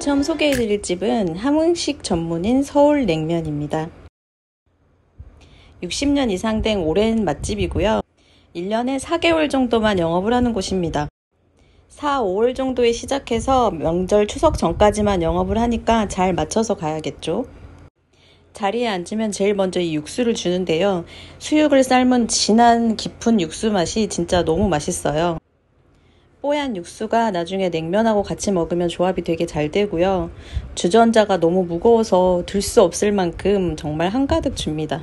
처음 소개해드릴 집은 함흥식 전문인 서울냉면입니다. 60년 이상 된 오랜 맛집이고요. 1년에 4개월 정도만 영업을 하는 곳입니다. 4, 5월 정도에 시작해서 명절 추석 전까지만 영업을 하니까 잘 맞춰서 가야겠죠. 자리에 앉으면 제일 먼저 이 육수를 주는데요. 수육을 삶은 진한 깊은 육수 맛이 진짜 너무 맛있어요. 뽀얀 육수가 나중에 냉면하고 같이 먹으면 조합이 되게 잘 되고요. 주전자가 너무 무거워서 들 수 없을 만큼 정말 한가득 줍니다.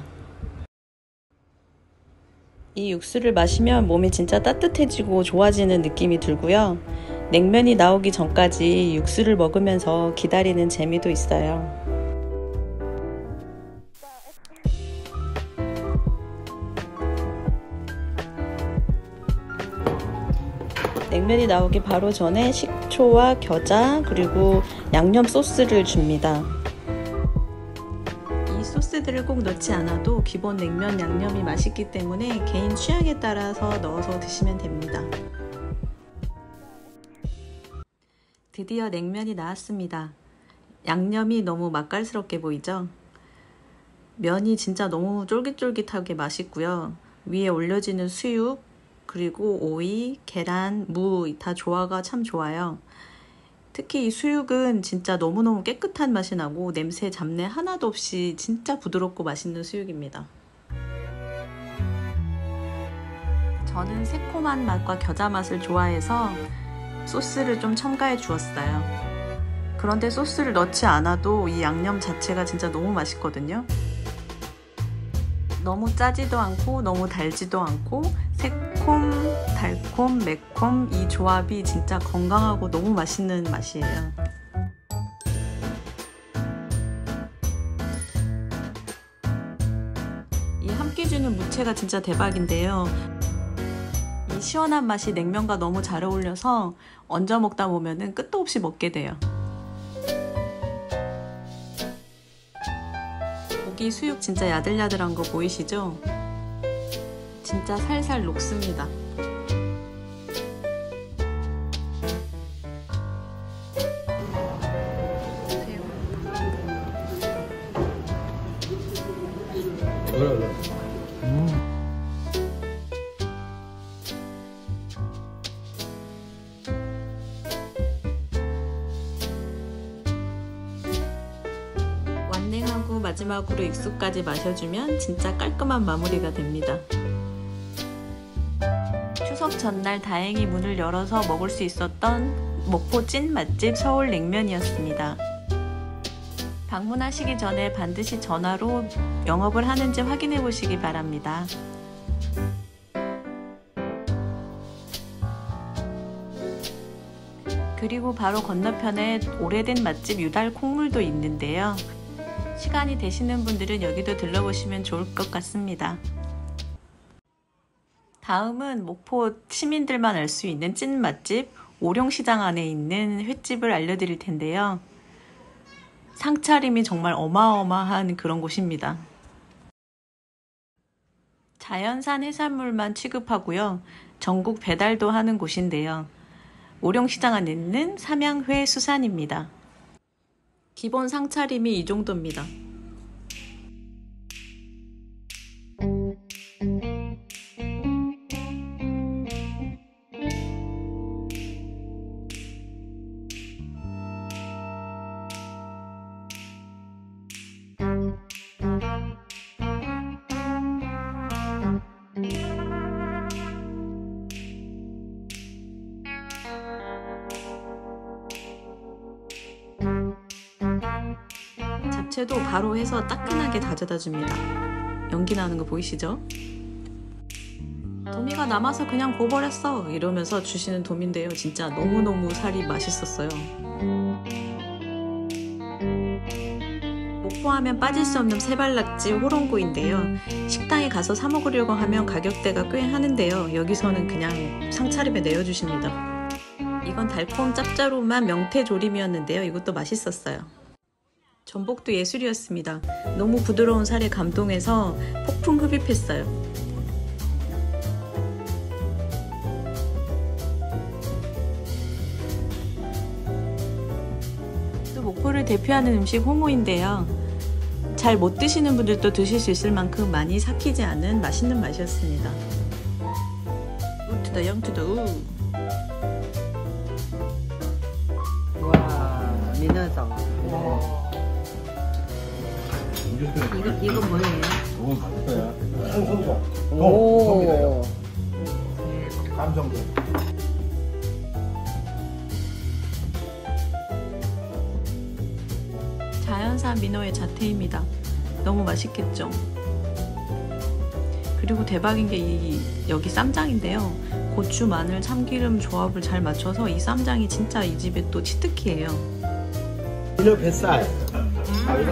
이 육수를 마시면 몸이 진짜 따뜻해지고 좋아지는 느낌이 들고요. 냉면이 나오기 전까지 육수를 먹으면서 기다리는 재미도 있어요. 냉면이 나오기 바로 전에 식초와 겨자 그리고 양념 소스를 줍니다. 이 소스들을 꼭 넣지 않아도 기본 냉면 양념이 맛있기 때문에 개인 취향에 따라서 넣어서 드시면 됩니다. 드디어 냉면이 나왔습니다. 양념이 너무 맛깔스럽게 보이죠? 면이 진짜 너무 쫄깃쫄깃하게 맛있고요. 위에 올려지는 수육, 그리고 오이, 계란, 무 다 조화가 참 좋아요. 특히 이 수육은 진짜 너무너무 깨끗한 맛이 나고 냄새 잡내 하나도 없이 진짜 부드럽고 맛있는 수육입니다. 저는 새콤한 맛과 겨자 맛을 좋아해서 소스를 좀 첨가해 주었어요. 그런데 소스를 넣지 않아도 이 양념 자체가 진짜 너무 맛있거든요. 너무 짜지도 않고 너무 달지도 않고 새콤, 달콤, 매콤 이 조합이 진짜 건강하고 너무 맛있는 맛이에요. 이 함께 주는 무채가 진짜 대박인데요. 이 시원한 맛이 냉면과 너무 잘 어울려서 얹어 먹다 보면 끝도 없이 먹게 돼요. 수육 진짜 야들야들한 거 보이시죠? 진짜 살살 녹습니다. 마지막으로 육수까지 마셔주면 진짜 깔끔한 마무리가 됩니다. 추석 전날 다행히 문을 열어서 먹을 수 있었던 목포 찐 맛집 서울 냉면이었습니다. 방문하시기 전에 반드시 전화로 영업을 하는지 확인해 보시기 바랍니다. 그리고 바로 건너편에 오래된 맛집 유달 콩물도 있는데요. 시간이 되시는 분들은 여기도 들러보시면 좋을 것 같습니다. 다음은 목포 시민들만 알 수 있는 찐 맛집 오룡시장 안에 있는 횟집을 알려드릴 텐데요. 상차림이 정말 어마어마한 그런 곳입니다. 자연산 해산물만 취급하고요. 전국 배달도 하는 곳인데요. 오룡시장 안에 있는 삼양회 수산입니다. 기본 상차림이 이 정도입니다. 잡채도 바로 해서 따끈하게 다져다 줍니다. 연기 나는 거 보이시죠? 도미가 남아서 그냥 고버렸어 이러면서 주시는 도미인데요. 진짜 너무너무 살이 맛있었어요. 목포하면 빠질 수 없는 세발낙지 호롱구인데요. 식당에 가서 사 먹으려고 하면 가격대가 꽤 하는데요. 여기서는 그냥 상차림에 내어주십니다. 이건 달콤 짭짤한 명태조림이었는데요. 이것도 맛있었어요. 전복도 예술이었습니다. 너무 부드러운 살에 감동해서 폭풍 흡입했어요. 대표하는 음식 호모인데요. 잘 못 드시는 분들도 드실 수 있을 만큼 많이 삭히지 않은 맛있는 맛이었습니다. 우투더 영투더 우. 와, 민어성. 이거, 이거 뭐예요? 이건. 오. 감성도. 자연산 민어의 자태입니다. 너무 맛있겠죠? 그리고 대박인 게 이 여기 쌈장인데요. 고추, 마늘, 참기름 조합을 잘 맞춰서 이 쌈장이 진짜 이 집의 또 치트키예요. 민어 뱃살.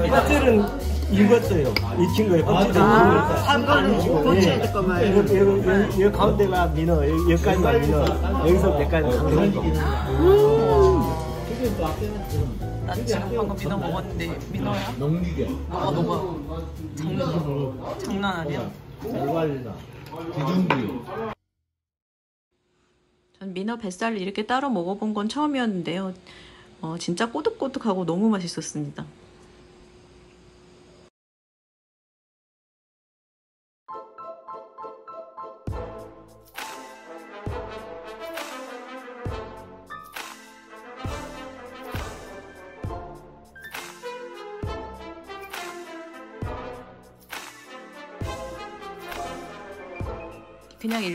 껍질은 익었어요. 익힌 거예요. 아, 고쳐야 될 거만. 이거, 이거, 이거, 이거 가운데가 민어, 여기- 여기까지가 민어, 여기서 여기까지 강정한 거. 난 지금 방금 민어 먹었는데 민어야? 농기계. 먹어 먹어. 장난 장난 아니야. 얼마나. 기준기. 전 민어 뱃살을 이렇게 따로 먹어본 건 처음이었는데요. 어, 진짜 꼬득꼬득하고 너무 맛있었습니다.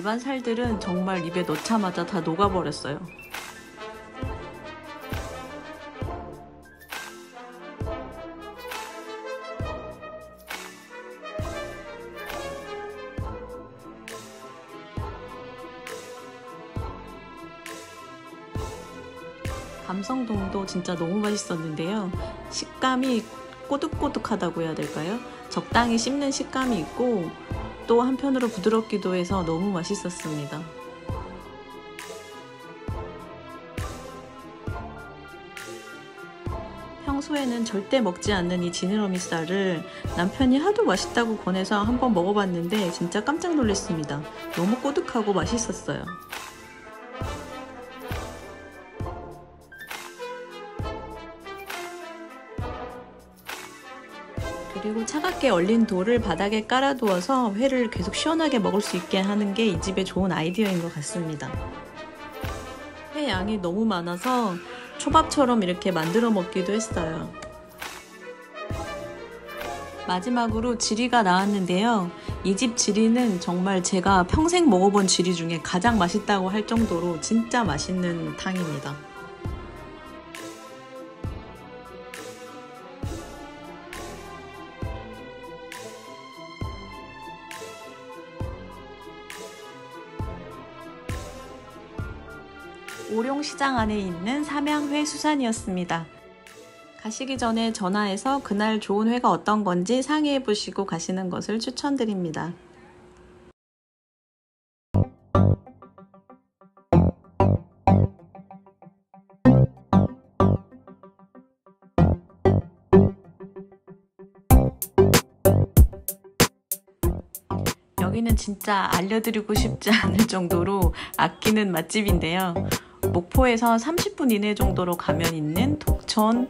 일반 살들은 정말 입에 넣자마자 다 녹아버렸어요. 감성동도 진짜 너무 맛있었는데요. 식감이 꼬득꼬득하다고 해야 될까요? 적당히 씹는 식감이 있고 또 한편으로 부드럽기도 해서 너무 맛있었습니다. 평소에는 절대 먹지 않는 이 지느러미 쌀을 남편이 하도 맛있다고 권해서 한번 먹어봤는데 진짜 깜짝 놀랐습니다. 너무 꼬득하고 맛있었어요. 그리고 차갑게 얼린 돌을 바닥에 깔아두어서 회를 계속 시원하게 먹을 수 있게 하는 게 이 집의 좋은 아이디어인 것 같습니다. 회 양이 너무 많아서 초밥처럼 이렇게 만들어 먹기도 했어요. 마지막으로 지리가 나왔는데요. 이 집 지리는 정말 제가 평생 먹어본 지리 중에 가장 맛있다고 할 정도로 진짜 맛있는 탕입니다. 오룡시장 안에 있는 삼양회 수산이었습니다. 가시기 전에 전화해서 그날 좋은 회가 어떤 건지 상의해 보시고 가시는 것을 추천드립니다. 여기는 진짜 알려드리고 싶지 않을 정도로 아끼는 맛집인데요. 목포에서 30분 이내 정도로 가면 있는 독천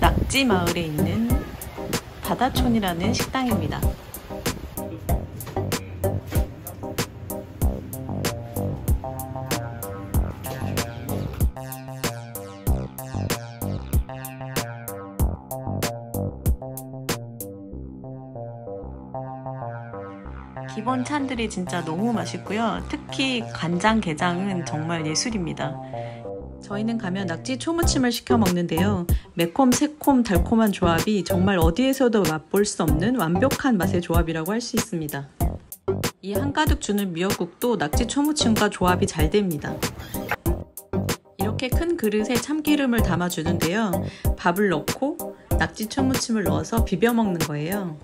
낙지 마을에 있는 바다촌이라는 식당입니다. 기본 찬들이 진짜 너무 맛있고요. 특히 간장 게장은 정말 예술입니다. 저희는 가면 낙지 초무침을 시켜 먹는데요. 매콤, 새콤, 달콤한 조합이 정말 어디에서도 맛볼 수 없는 완벽한 맛의 조합이라고 할 수 있습니다. 이 한가득 주는 미역국도 낙지 초무침과 조합이 잘 됩니다. 이렇게 큰 그릇에 참기름을 담아 주는데요. 밥을 넣고 낙지 초무침을 넣어서 비벼 먹는 거예요.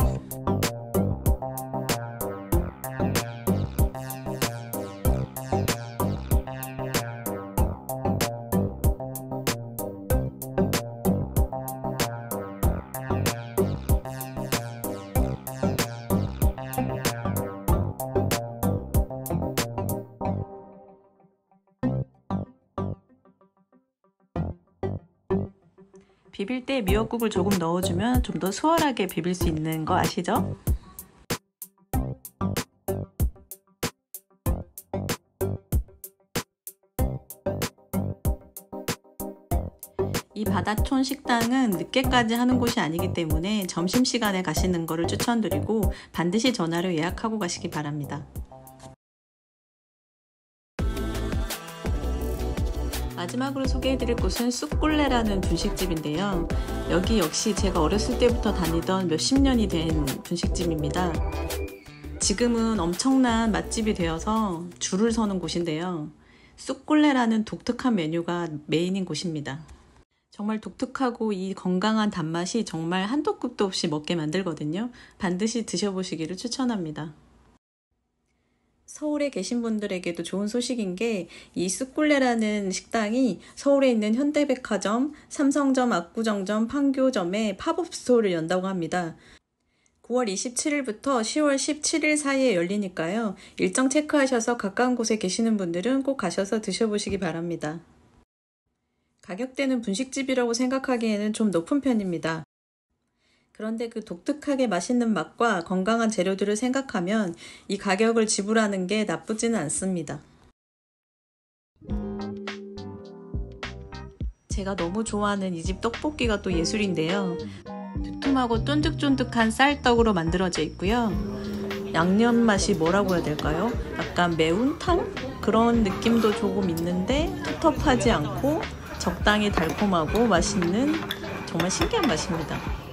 비빌 때 미역국을 조금 넣어주면 좀 더 수월하게 비빌 수 있는 거 아시죠? 이 바다촌 식당은 늦게까지 하는 곳이 아니기 때문에 점심시간에 가시는 거를 추천드리고 반드시 전화로 예약하고 가시기 바랍니다. 마지막으로 소개해드릴 곳은 쑥골레라는 분식집인데요. 여기 역시 제가 어렸을 때부터 다니던 몇십 년이 된 분식집입니다. 지금은 엄청난 맛집이 되어서 줄을 서는 곳인데요. 쑥골레라는 독특한 메뉴가 메인인 곳입니다. 정말 독특하고 이 건강한 단맛이 정말 한도 끝도 없이 먹게 만들거든요. 반드시 드셔보시기를 추천합니다. 서울에 계신 분들에게도 좋은 소식인 게 이 쑥골레라는 식당이 서울에 있는 현대백화점, 삼성점, 압구정점, 판교점에 팝업 스토어를 연다고 합니다. 9월 27일부터 10월 17일 사이에 열리니까요. 일정 체크하셔서 가까운 곳에 계시는 분들은 꼭 가셔서 드셔보시기 바랍니다. 가격대는 분식집이라고 생각하기에는 좀 높은 편입니다. 그런데 그 독특하게 맛있는 맛과 건강한 재료들을 생각하면 이 가격을 지불하는 게 나쁘지는 않습니다. 제가 너무 좋아하는 이 집 떡볶이가 또 예술인데요. 두툼하고 쫀득쫀득한 쌀떡으로 만들어져 있고요. 양념 맛이 뭐라고 해야 될까요? 약간 매운탕? 그런 느낌도 조금 있는데 텁텁하지 않고 적당히 달콤하고 맛있는 정말 신기한 맛입니다.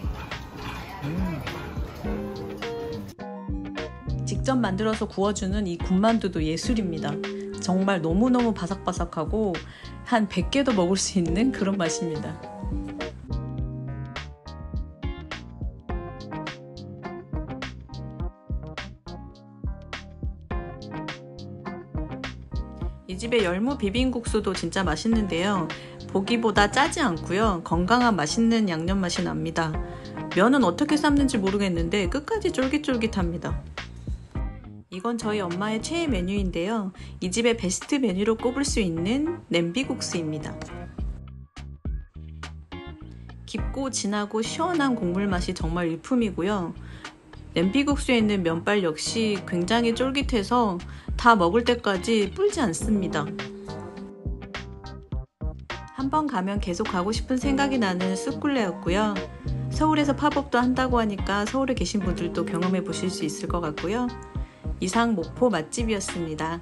직접 만들어서 구워주는 이 군만두도 예술입니다. 정말 너무너무 바삭바삭하고 한 100개도 먹을 수 있는 그런 맛입니다. 이 집의 열무 비빔국수도 진짜 맛있는데요. 보기보다 짜지 않고요. 건강한 맛있는 양념 맛이 납니다. 면은 어떻게 삶는지 모르겠는데 끝까지 쫄깃쫄깃합니다. 이건 저희 엄마의 최애 메뉴인데요. 이 집의 베스트 메뉴로 꼽을 수 있는 냄비국수입니다. 깊고 진하고 시원한 국물 맛이 정말 일품이고요. 냄비국수에 있는 면발 역시 굉장히 쫄깃해서 다 먹을 때까지 불지 않습니다. 한번 가면 계속 가고 싶은 생각이 나는 쑥굴레였고요. 서울에서 팝업도 한다고 하니까 서울에 계신 분들도 경험해 보실 수 있을 것 같고요. 이상 목포 맛집이었습니다.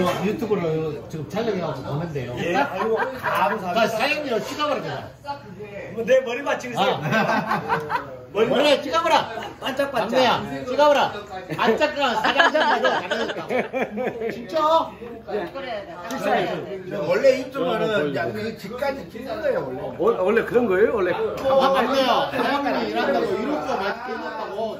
이거 유튜브로 지금 촬영해가지고 보는데요. 예, 아이고, 자, 감사합니다. 사장님 찍어버려. 뭐, 내 머리만 찍으세요. 머리만 원래 찍어버려. 반짝반짝. 장래야, 찍어버려. 반짝가 사장님 잘했다. 진짜? 원래 유튜버는 그냥 그 집까지 찍는 거예요 원래. 원- 원래 그런 거예요? 원래. 반갑네요. 사장님이 일한다고 이런 거 맛있게 해놨다고.